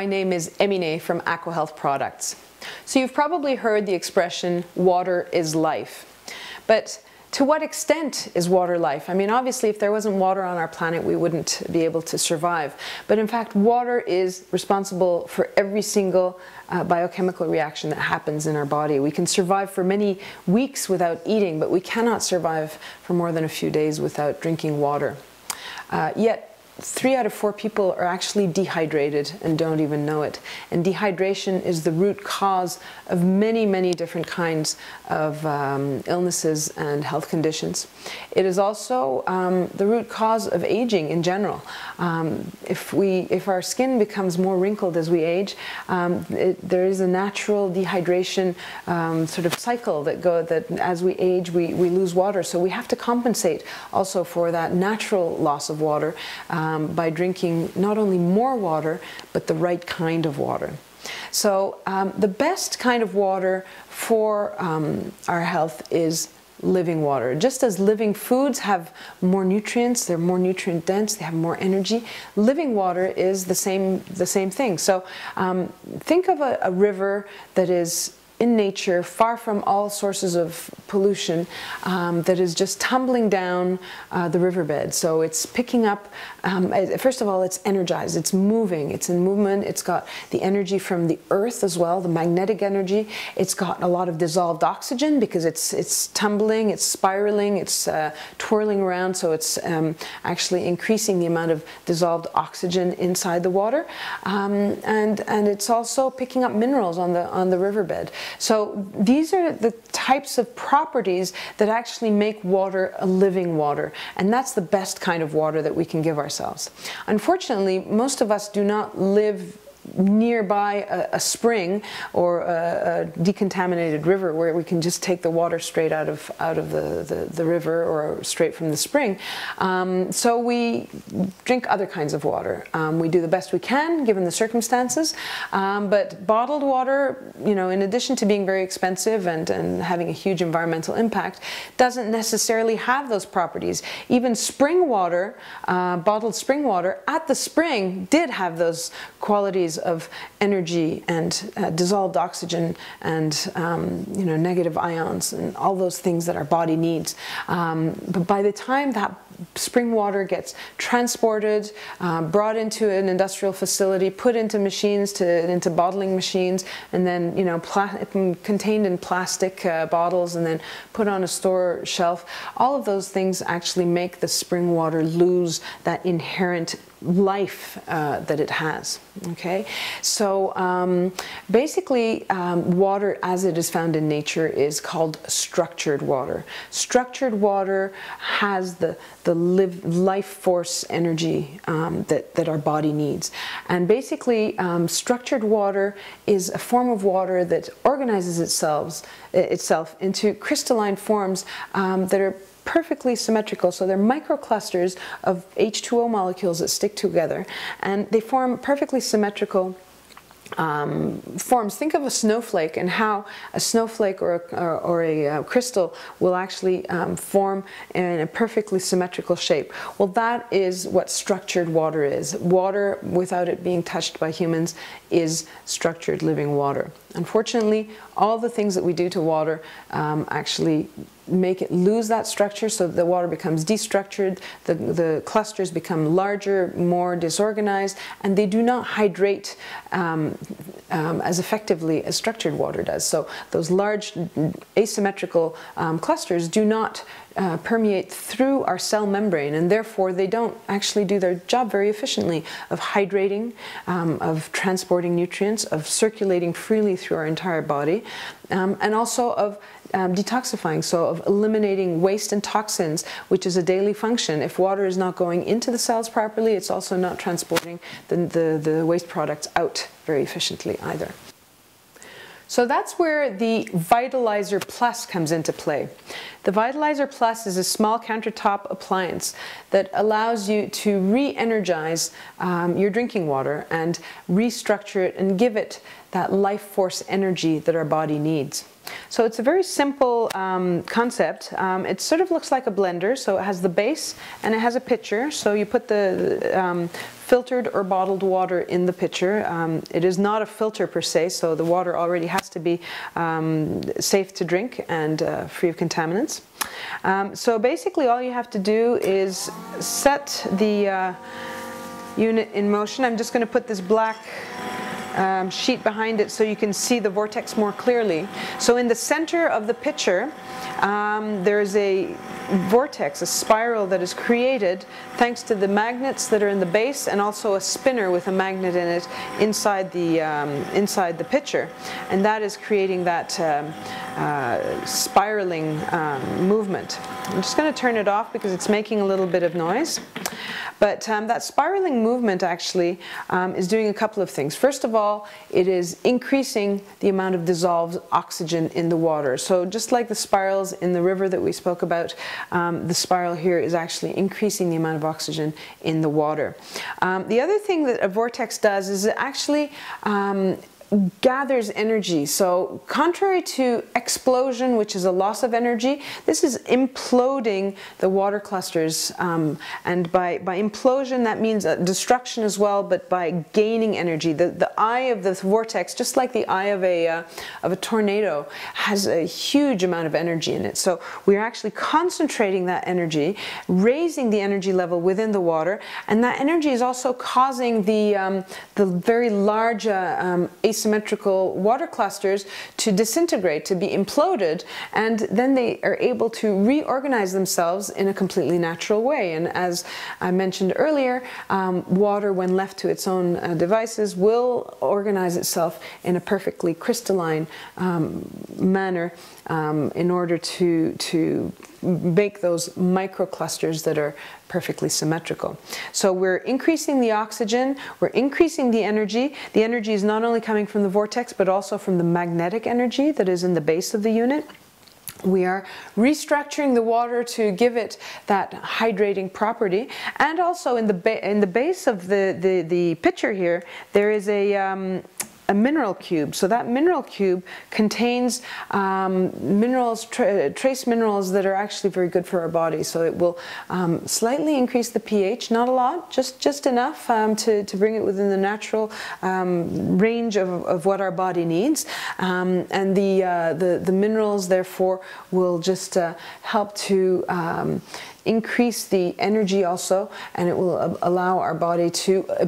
my name is Emine from AquaHealth Products. So you've probably heard the expression, water is life. But to what extent is water life? I mean, obviously, if there wasn't water on our planet, we wouldn't be able to survive. But in fact, water is responsible for every single uh, biochemical reaction that happens in our body. We can survive for many weeks without eating, but we cannot survive for more than a few days without drinking water. Uh, yet, three out of four people are actually dehydrated and don't even know it. And dehydration is the root cause of many, many different kinds of um, illnesses and health conditions. It is also um, the root cause of aging in general. Um, if, we, if our skin becomes more wrinkled as we age, um, it, there is a natural dehydration um, sort of cycle that go that as we age we, we lose water. So we have to compensate also for that natural loss of water. Um, um, by drinking not only more water, but the right kind of water. So um, the best kind of water for um, our health is living water. Just as living foods have more nutrients, they're more nutrient dense, they have more energy, living water is the same, the same thing. So um, think of a, a river that is in nature, far from all sources of pollution, um, that is just tumbling down uh, the riverbed. So it's picking up, um, first of all, it's energized, it's moving, it's in movement, it's got the energy from the earth as well, the magnetic energy. It's got a lot of dissolved oxygen because it's, it's tumbling, it's spiraling, it's uh, twirling around, so it's um, actually increasing the amount of dissolved oxygen inside the water. Um, and, and it's also picking up minerals on the, on the riverbed. So these are the types of properties that actually make water a living water. And that's the best kind of water that we can give ourselves. Unfortunately, most of us do not live nearby a, a spring or a, a, decontaminated river where we can just take the water straight out of out of the, the, the river or straight from the spring. Um, so we drink other kinds of water. Um, we do the best we can given the circumstances, um, but bottled water, you know, in addition to being very expensive and, and having a huge environmental impact, doesn't necessarily have those properties. Even spring water, uh, bottled spring water at the spring did have those qualities of energy and uh, dissolved oxygen and um, you know negative ions and all those things that our body needs. Um, but by the time that spring water gets transported, uh, brought into an industrial facility, put into machines, to, into bottling machines, and then you know contained in plastic uh, bottles, and then put on a store shelf. All of those things actually make the spring water lose that inherent life uh, that it has. Okay, so um, basically, um, water as it is found in nature is called structured water. Structured water has the the live, life force energy um, that that our body needs, and basically, um, structured water is a form of water that organizes itself itself into crystalline forms um, that are perfectly symmetrical. So they're microclusters of H2O molecules that stick together and they form perfectly symmetrical um, forms. Think of a snowflake and how a snowflake or a, or, or a uh, crystal will actually um, form in a perfectly symmetrical shape. Well, that is what structured water is. Water, without it being touched by humans, is structured living water. Unfortunately, all the things that we do to water um, actually make it lose that structure so the water becomes destructured, the, the clusters become larger, more disorganized, and they do not hydrate um, um, as effectively as structured water does. So those large asymmetrical um, clusters do not uh, permeate through our cell membrane and therefore they don't actually do their job very efficiently of hydrating, um, of transporting nutrients, of circulating freely through our entire body, um, and also of um, detoxifying, so of eliminating waste and toxins, which is a daily function. If water is not going into the cells properly, it's also not transporting the, the, the waste products out very efficiently either. So that's where the Vitalizer Plus comes into play. The Vitalizer Plus is a small countertop appliance that allows you to re-energize um, your drinking water and restructure it and give it that life force energy that our body needs. So it's a very simple um, concept. Um, it sort of looks like a blender, so it has the base and it has a pitcher. So you put the um, filtered or bottled water in the pitcher. Um, it is not a filter per se, so the water already has to be um, safe to drink and uh, free of contaminants. Um, so basically all you have to do is set the uh, unit in motion. I'm just going to put this black um, sheet behind it so you can see the vortex more clearly. So in the center of the pitcher, um, there's a vortex, a spiral that is created thanks to the magnets that are in the base and also a spinner with a magnet in it inside the, um, inside the pitcher. And that is creating that um, uh, spiraling um, movement. I'm just going to turn it off because it's making a little bit of noise. But um, that spiraling movement actually um, is doing a couple of things. First of all, it is increasing the amount of dissolved oxygen in the water. So just like the spirals in the river that we spoke about, um, the spiral here is actually increasing the amount of oxygen in the water. Um, the other thing that a vortex does is it actually um, gathers energy. So contrary to explosion, which is a loss of energy, this is imploding the water clusters. Um, and by, by implosion, that means destruction as well, but by gaining energy. The, the eye of the vortex, just like the eye of a, uh, of a tornado, has a huge amount of energy in it. So we're actually concentrating that energy, raising the energy level within the water, and that energy is also causing the, um, the very large uh, um, asymmetrical water clusters to disintegrate, to be imploded, and then they are able to reorganize themselves in a completely natural way. And as I mentioned earlier, um, water, when left to its own uh, devices, will organize itself in a perfectly crystalline um, manner um, in order to, to make those microclusters that are perfectly symmetrical. So we're increasing the oxygen, we're increasing the energy. The energy is not only coming from the vortex, but also from the magnetic energy that is in the base of the unit. We are restructuring the water to give it that hydrating property. And also in the, in the base of the, the, the pitcher here, there is a, um, a mineral cube. So that mineral cube contains um, minerals, tra trace minerals that are actually very good for our body. So it will um, slightly increase the pH, not a lot, just just enough um, to, to bring it within the natural um, range of, of what our body needs. Um, and the, uh, the, the minerals, therefore, will just uh, help to increase the energy also, and it will allow our body to uh,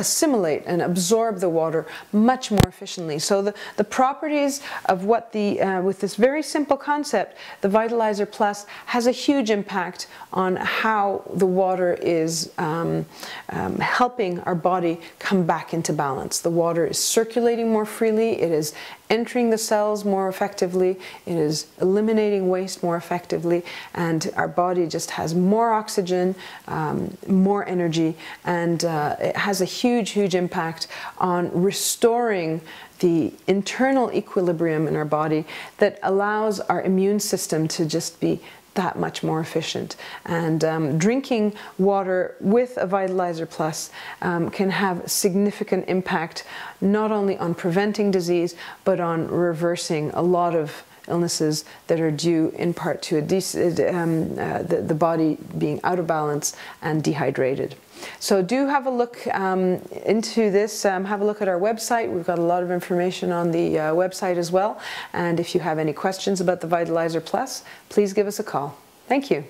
assimilate and absorb the water much more efficiently. So the, the properties of what the, uh, with this very simple concept, the Vitalizer Plus has a huge impact on how the water is um, um, helping our body come back into balance. The water is circulating more freely, it is entering the cells more effectively, it is eliminating waste more effectively, and our body just has more oxygen, um, more energy, and uh, it has a huge, huge impact on restoring the internal equilibrium in our body that allows our immune system to just be that much more efficient. And um, drinking water with a Vitalizer Plus um, can have significant impact not only on preventing disease, but on reversing a lot of illnesses that are due in part to um, uh, the, the body being out of balance and dehydrated. So do have a look um, into this, um, have a look at our website. We've got a lot of information on the uh, website as well. And if you have any questions about the Vitalizer Plus, please give us a call. Thank you.